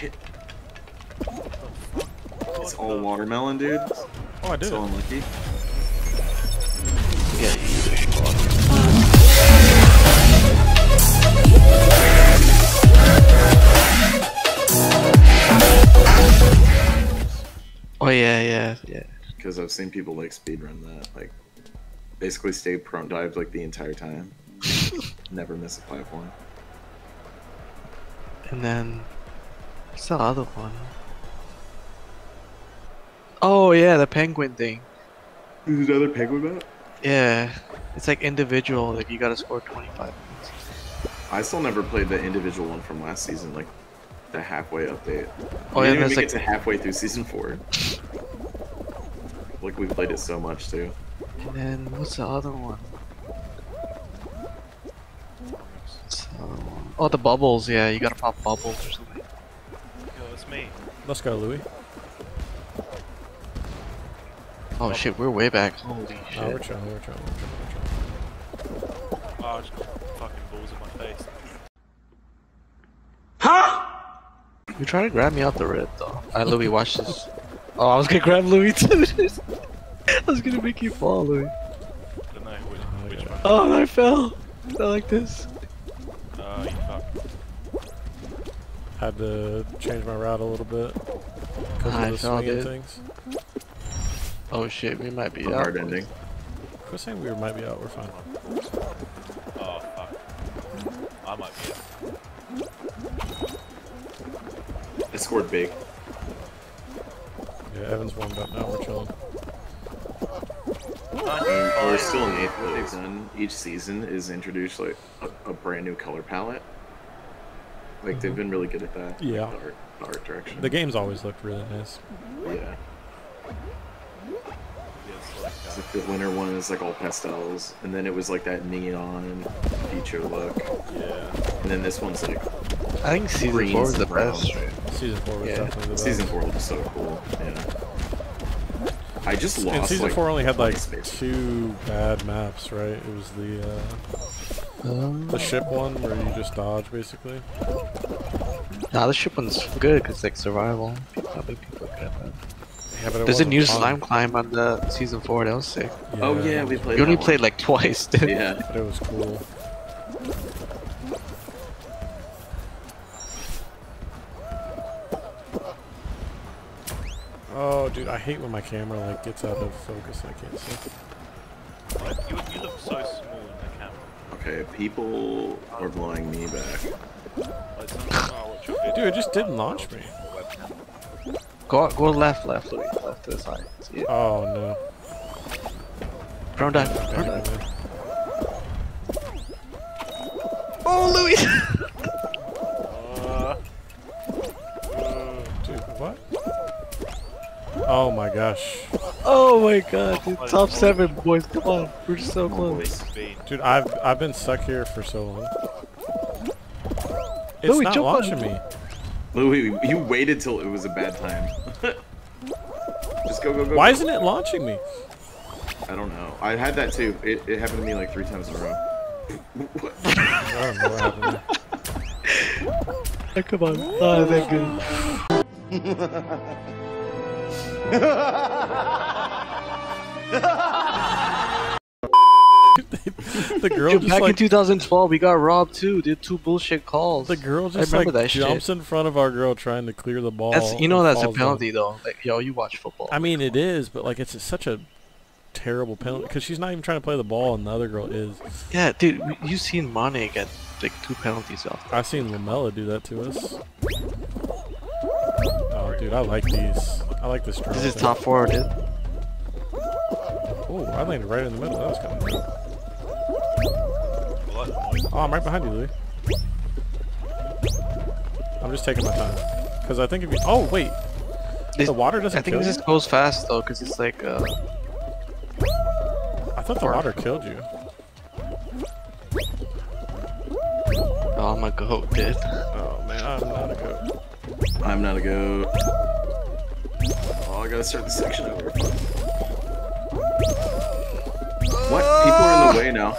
hit. It's all watermelon, dude. Oh, I did. So unlucky. Yeah, you either spot. Oh yeah, yeah, yeah. Because I've seen people like speedrun that. Like, basically stay prone dive like the entire time. Never miss a platform. And then what's the other one? Oh yeah, the penguin thing. There's another penguin map? Yeah, it's like individual. Like you gotta score 25 points. I still never played the individual one from last season, like the halfway update. Oh yeah, that's like to halfway through season four. like we played it so much too. And then what's the other one? What's the other one? Oh, the bubbles. Yeah, you gotta pop bubbles or something. Yo, it's me. Let's go, Louis. Oh shit, we're way back. Holy Oh, we're shit. chilling, we're trying, we're chilling, we're chilling. Oh, I just fucking balls in my face. You try to grab me out the red though. I Louis, watch this. Oh, I was gonna grab Louis too. I was gonna make you fall, Louis. I which, Oh, which Oh, and I fell. I like this. Oh, you fuck. Had to change my route a little bit. Because I of the felt swinging it. things. Oh shit, we might be The out. hard ending. Quit saying we might be out, we're fine. Oh, fuck. I might be. I scored big. Yeah, Evan's warmed up now, we're chilling. And we're still in eighth. What they've each season is introduced like a, a brand new color palette. Like they've been really good at that. Yeah. The art, the art direction. The game's always looked really nice. Yeah. It's like, It's like the winter one is like all pastels, and then it was like that neon feature look, yeah. and then this one's like I think season Greens four is the best. Right? Season 4 was Yeah. definitely the best. season four was so cool. Yeah. I just lost. And season like, 4 only had like two bad maps, right? It was the uh, Um, the ship one where you just dodge basically. nah, the ship one's good because like survival. People, I think people are good at that. Yeah, but There's a wasn't new fun. slime climb on the season four. That was sick. Oh yeah, we played. You only that played like twice, dude. Yeah. But it was cool. Oh, dude, I hate when my camera like gets out of focus. and I can't see. Okay, people are blowing me back. Like, sometimes I watch your video. Dude, it just didn't launch me. Go go left, left, Louis, left to the side. See it? Oh no. Drone dive. Dang Drone dive. man. Oh, Louis! Uh, Dude, what? Oh my gosh. oh my god, dude. Top seven, boys. Come on. We're so close. Bean. Dude, I've I've been stuck here for so long. It's Louis, not jump on- launching me. Louis, you waited till it was a bad time. Just go, go, go. Why go. isn't it launching me? I don't know. I had that too. It, it happened to me like three times in a row. What? I don't know what happened. there. Oh, come on. Oh, thank you. the girl Dude, back in 2012, we got robbed too. Did two bullshit calls. the girl just like that shit. jumps in front of our girl trying to clear the ball. That's you know that's a penalty though. Like yo, you watch football. I mean, it is, but like it's such a terrible penalty because she's not even trying to play the ball, and the other girl is. yeah, dude, you seen Mane get like two penalties off. I've seen Lamela do that to us. Oh, dude, I like these. I like this. This is top four, dude. Oh, I landed right in the middle. That was kind of cool. Oh, I'm right behind you, Louis. I'm just taking my time. Because I think if you. Oh, wait. This- the water doesn't I think this you? goes fast though, cause it's like uh. I thought the water killed you. Oh, I'm a goat, dude. Oh, man. I'm not a goat. I'm not a goat. Oh, I gotta start the section over. What? People are in the way now.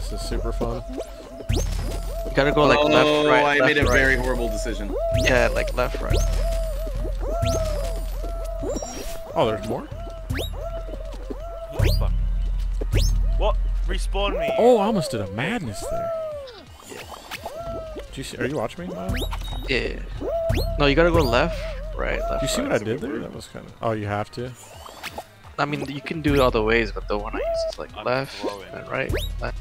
This is super fun. You gotta go like oh, left, right, Oh, I left, made a right. very horrible decision. Yeah, like left, right. Oh, there's more? Oh, fuck. What? Respawn me. Oh, I almost did a madness there. Did you see, are you watching me, Miles? Yeah. No, you gotta go left, right, left. Do you see right. what I did there? That was kind of. Oh, you have to. I mean, you can do it all the ways, but the one I use is like I'm left and right. left.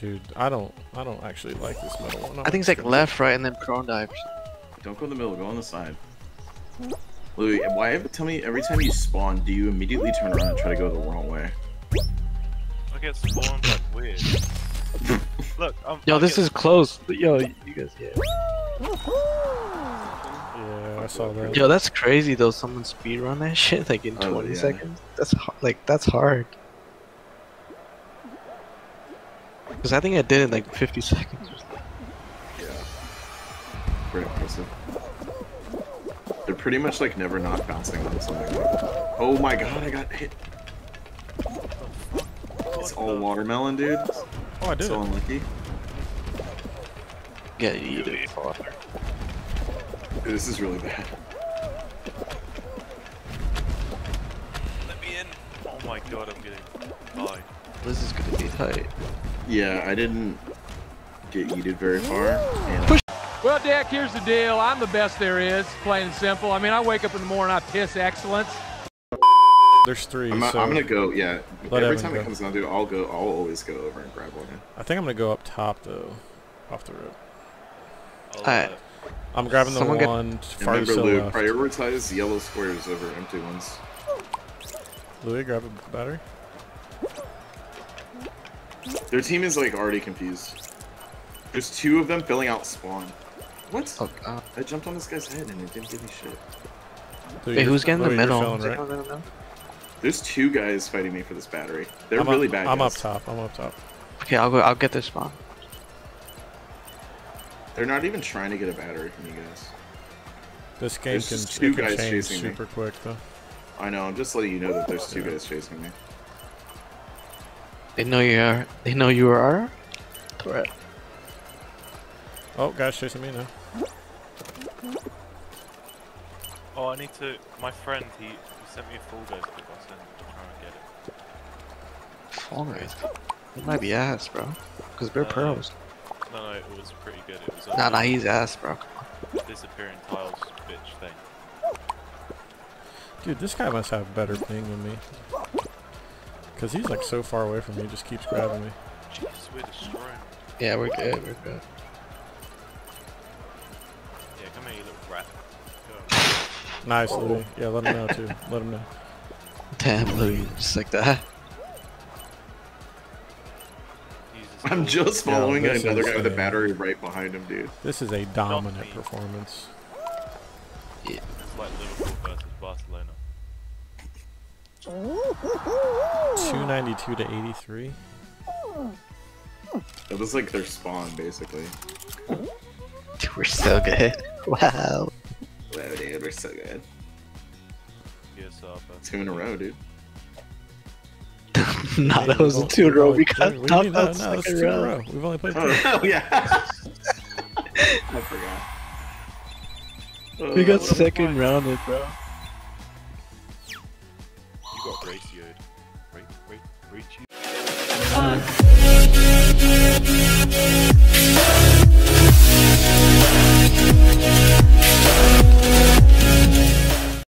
Dude, I don't. I don't actually like this middle one. I think it's like left, right, and then prone dive. Don't go in the middle. Go on the side. Louis, why? Ever tell me every time you spawn, do you immediately turn around and try to go the wrong way? I get spawned like weird. Look, I'm. Yo, I this get- is close. Yo, you guys, yeah. Yeah, I saw that. Yo, that's crazy though. Someone speedrun that shit like in Oh, 20 yeah. seconds. That's h- like that's hard. Cause I think I did it in like 50 seconds. Yeah. Pretty impressive. They're pretty much like never not bouncing on something. Oh my god, I got hit. It's all watermelon, dude. Oh, I did. So unlucky. Yeah, you did it. This is really bad. Let me in. Oh my god, I'm getting. Bye. This is gonna be tight. Yeah, I didn't get yeeted very far. And Well, Dick, here's the deal. I'm the best there is, plain and simple. I mean, I wake up in the morning, I piss excellence. There's three. I'm, so I'm gonna go. Yeah, Let every Evan time go. it comes down to it, I'll go. I'll always go over and grab one. I think I'm gonna go up top though, off the road. I'll, Alright. uh, I'm grabbing the Someone get- one And remember, to Lou, left. prioritize yellow squares over empty ones. Louis, grab a battery. Their team is like already confused. There's two of them filling out spawn. What? Oh uh, god. I jumped on this guy's head and it didn't give me shit. Louis, Wait, who's getting the Louis, middle? filling, right? going in the middle? There's two guys fighting me for this battery. They're I'm really up, bad. I'm up top. I'm up top. Okay, I'll go. I'll get this spawn. They're not even trying to get a battery from you guys. This game There's can, just it two can guys change chasing me. super quick though. I know. I'm just letting you know that there's two guys chasing me. They know you are. They know you are. Threat. Oh, guys chasing me now. Oh, I need to. My friend, he, he sent me a full guys clip. I'll send. I'm trying to get it. Fall guys. It might be ass, bro. Cause we're Uh, pros. No, no, it was pretty good. It was Nah, on nah, he's ass, bro. disappearing tiles bitch thing. Dude, this guy must have better ping than me. Cause he's like so far away from me, he just keeps grabbing me. Jesus, we're destroying. Yeah, we're good. We're good. Yeah, come here, you little rat. Go. Nice, Louis. Yeah, let him know too. Let him know. Damn, Louis, just like that. I'm just following this another is guy with a a- battery right behind him, dude. This is a dominant me. performance. It's like Liverpool versus Barcelona. 292 to 83. That was like their spawn, basically. We're so good. Wow. Wow, dude, we're so good. Yes, uh, Two in a row, dude. nah, that was a We've two in a row. We got what do you knocked mean? No, out no, that's second two in a round. row. We've only played two. Oh, yeah. I forgot. We got what second fight. rounded, bro. Reach you.